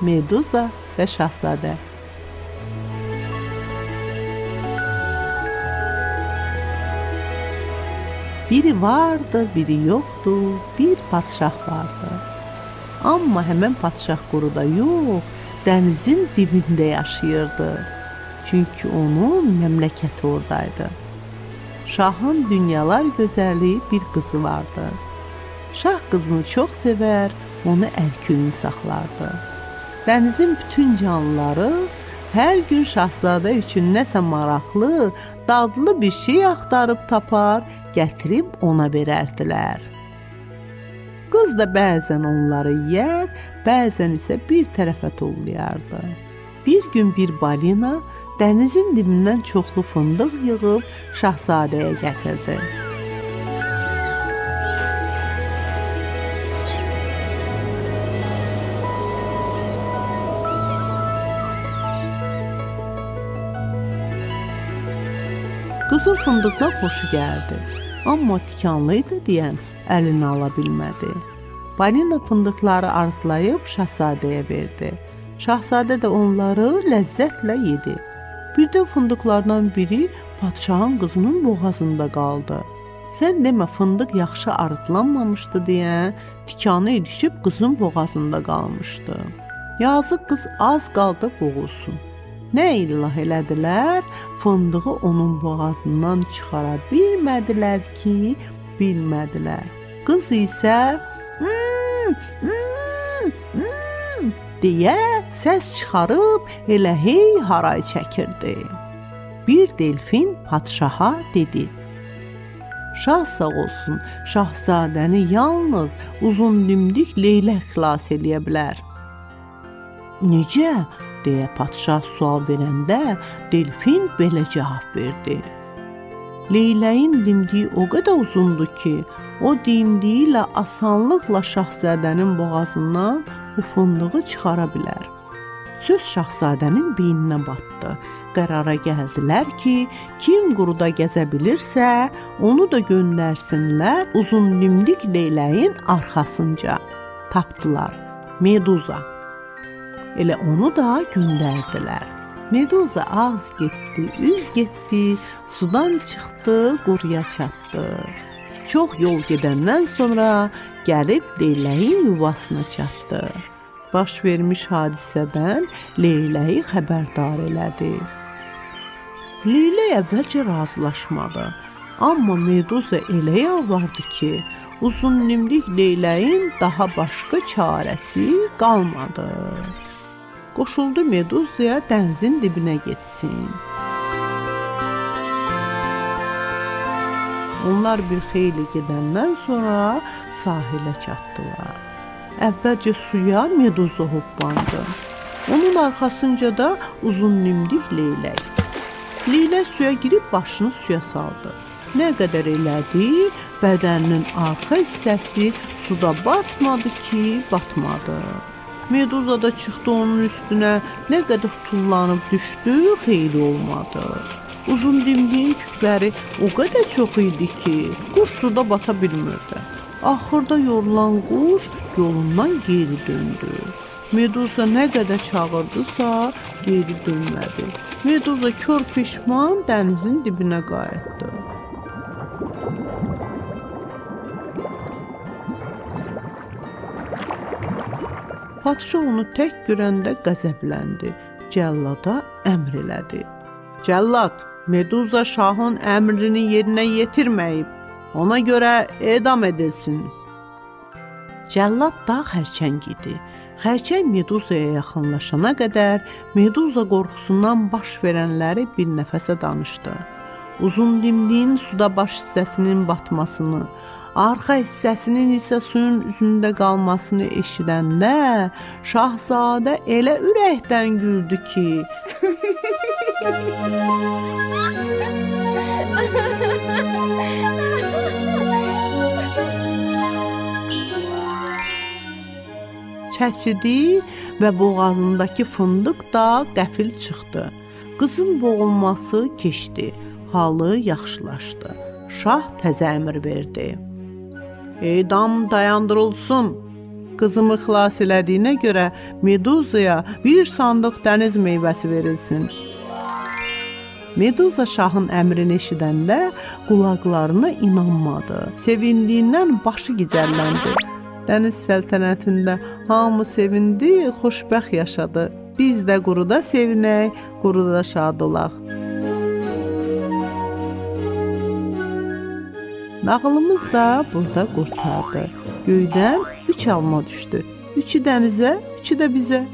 Meduza və Şahzadə. Biri vardı, biri yoxdu, bir padşah vardı. Amma həmin padşah quruda yox, dənizin dibində yaşayırdı. Çünki onun məmləkəti oradaydı. Şahın dünyalar gözəli bir qızı vardı. Şah qızını çox sevər, onu ərköyün saxlardı. Dənizin bütün canlıları hər gün şahzadə üçün nəsə maraqlı, dadlı bir şey axtarıb tapar, gətirib ona verərdilər. Qız da bəzən onları yeyər, bəzən isə bir tərəfə tullayardı. Bir gün bir balina dənizin dibindən çoxlu fındıq yığıb şahzadəyə gətirdi. Qızıl fındıqdan xoşu gəldi. Amma tikanlı idi deyən əlini ala bilmədi. Balina fındıqları arıtlayıb şahzadəyə verdi. Şahzadə də onları ləzzətlə yedi. Birdən fındıqlardan biri padşahın qızının boğazında qaldı. Sən demə fındıq yaxşı arıtlanmamışdı deyə tikanı ilişib qızın boğazında qalmışdı. Yazıq qız az qaldı boğulsun. Nə illah elədilər, fındığı onun boğazından çıxara bilmədilər ki, bilmədilər. Qız isə "Mmm, mmm, mmm" deyə səs çıxarıb elə hey haray çəkirdi. Bir delfin padşaha dedi: Şah sağ olsun, şahzadəni yalnız uzun dimdik leylək xilas eləyə bilər. Necə? Deyə padşah sual verəndə delfin belə cavab verdi. Leyləyin dimdiyi o qədər uzundur ki, o dimdiyi ilə asanlıqla şahzadənin boğazından bu fındığı çıxara bilər. Söz şahzadənin beyninə batdı. Qərara gəldilər ki, kim quruda gəzə bilirsə, onu da göndərsinlər uzun dimdik leyləyin arxasınca. Tapdılar. Meduza Elə onu da göndərdilər. Meduza ağız getdi, üz getdi, sudan çıxdı, quruya çatdı. Çox yol gedəndən sonra gəlib leyləyin yuvasına çatdı. Baş vermiş hadisədən leyləyi xəbərdar elədi. Leylə əvvəlcə razılaşmadı. Amma Meduza elə yalvardı ki, uzun nimlik leyləyin daha başqa çarəsi qalmadı qoşuldu Meduzaya dənizin dibinə getsin. Onlar bir xeyli gedəndən sonra sahilə çatdılar. Əvvəlcə suya Meduza hoppandı. Onun arxasınca da uzun nimdik leylək. Leylək suya girib başını suya saldı. Nə qədər elədi, bədəninin arxa hissəsi suda batmadı ki, batmadı. Meduza da çıxdı onun üstünə. Nə qədər tullanıb düşdü, xeyli olmadı. Uzun dimdiyin tükləri o qədər çox idi ki, quş suda bata bilmirdi. Axırda yorulan quş yolundan geri döndü. Meduza nə qədər çağırdısa, geri dönmədi. Meduza kör peşman dənizin dibinə qayıtdı. Padşah onu tək görəndə qəzəbləndi. Cəllada əmr elədi. Cəllad, Meduza şahın əmrini yerinə yetirməyib. Ona görə edam edilsin. Cəllad da xərçəng idi. Xərçəng Meduzaya yaxınlaşana qədər Meduza qorxusundan baş verənləri bir nəfəsə danışdı. Uzun dimdiyin suda baş hissəsinin batmasını, arxa hissəsinin isə suyun üzündə qalmasını eşidəndə şahzadə elə ürəkdən güldü ki, çəkidi və boğazındakı fındıq da qəfil çıxdı. Qızın boğulması keçdi, halı yaxşılaşdı. Şah təzə əmr verdi edam dayandırılsın. Qızımı xilas elədiyinə görə Meduzaya bir sandıq dəniz meyvəsi verilsin. Meduza şahın əmrini eşidəndə qulaqlarına inanmadı. Sevindiyindən başı gicəlləndi. Dəniz səltənətində hamı sevindi, xoşbəxt yaşadı. Biz də quruda sevinək, quruda şad olaq. Nağılımız da burada qurtardı. Göydən üç alma düşdü. Üçü dənizə, üçü də bizə.